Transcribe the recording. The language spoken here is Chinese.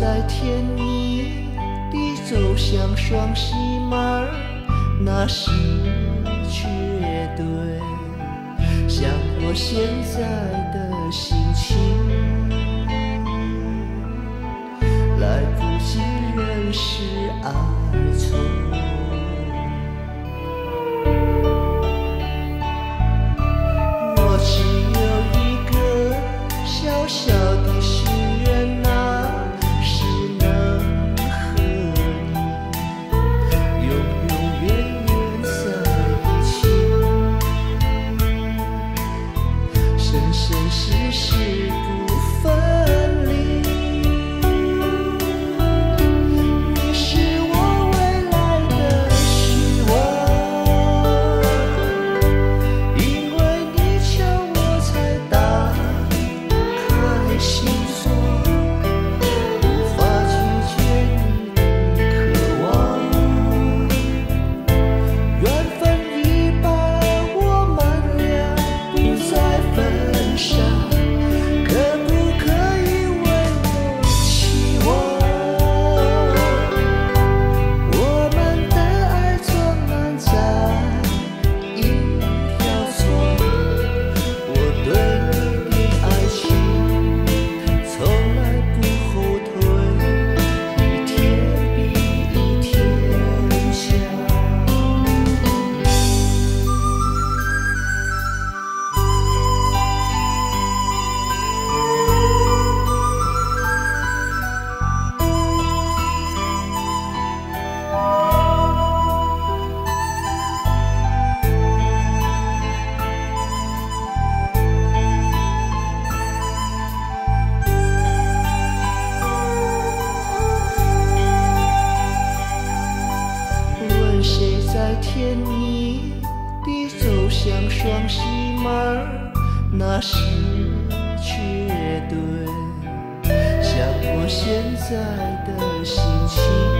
在天泥地走向双喜门那是绝对。像我现在的心情，来不及认识爱错。世事不甜蜜地走向双喜门那是绝对。像我现在的心情，